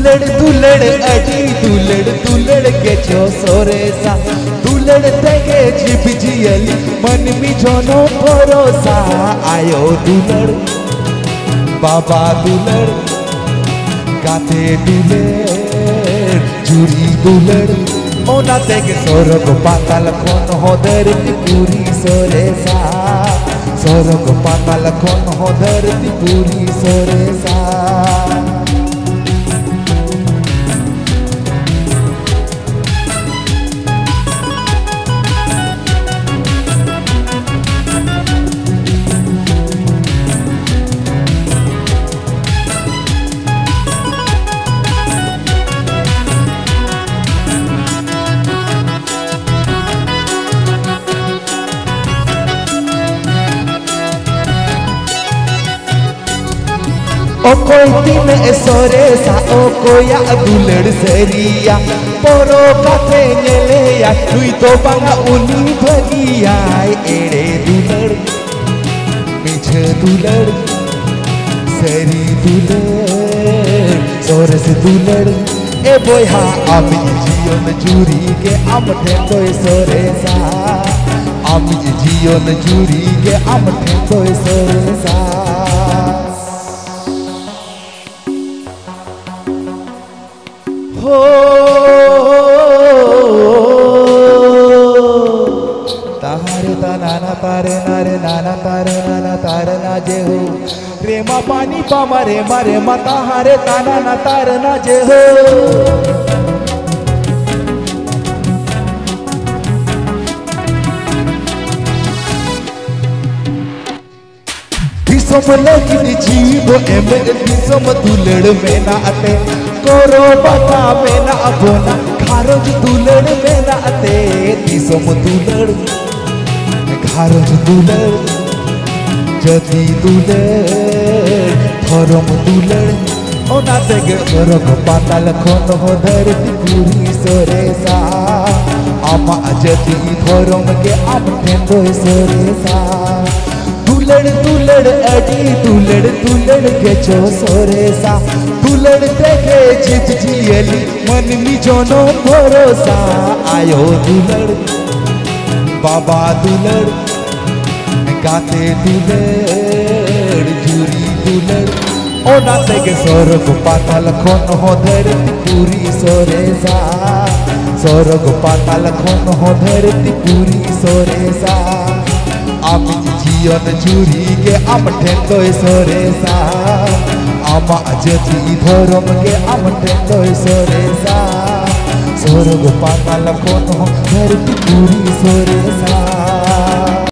दुलड़ दुलड़ अडी दुलड़ दुलड़ के छो सोरेसा दुलड़ तेगे जिप जियली, मन मी जोनो भरोसा। आयो दुलड़, बाबा दुलड़, गाते दुलड़ चूरी दुलड़। ओना तेगे सोरग पाताल कोन हो धरती पूरी सोरे सोरेसा सोरग पाताल कोन हो धरती पूरी सोरेसा O ओ कोई दिन एसोरे सा, ओ कोया अभिलड़ सरिया। परो काते नेले या, तुई तो बांगा उनी भगिया एड़े दुलड़ मिछ दुलड़, सरी दुलड़ सोरे से दुलड़। ए बोय हा, आमी जियो न जुरी के आम ठे तो एसोरे सा। आमी जियो न जुरी के आम ठे तो एसोरे हो तारे ता नाना तारे नारे नाना तारे नाना तारे ना जे हो पानी ताना ना तारे ना जे हो लेकिन जीव एमे विषम दुलड़ में ना अते दुलड़ में ना अते विषम दुलड़ खारज दुलड़ जति दुलड़ धरम दुलड़। ओना तेगे स्वर्ग पाताल खन हो धरती पूरी सोरेसा आमा जति धरम के आम ठेंदो सोरेसा दुलड़ दुलड़, अडी दुलड़ दुलड़ के चो सोरेसा दुलड़ तेगे जित झिझियली मन में भरोसा, आयो दुलर। बाबा दुलर, गाते दुलड़ झूरी दुलड़ ओ के स्वर्ग पाताल खोन हो धरती पूरी सोरेसा स्वर्ग पाताल खोन हो धरती पूरी सोरेसा आप जीवन झूरी के, आप ठेतो सोरेसा આમાં આજેથી ધોરમ કે આમંત્રણ તોય સોરેસા સ્વર્ગ પાતાલ કોનો ધરતી પૂરી સોરેસા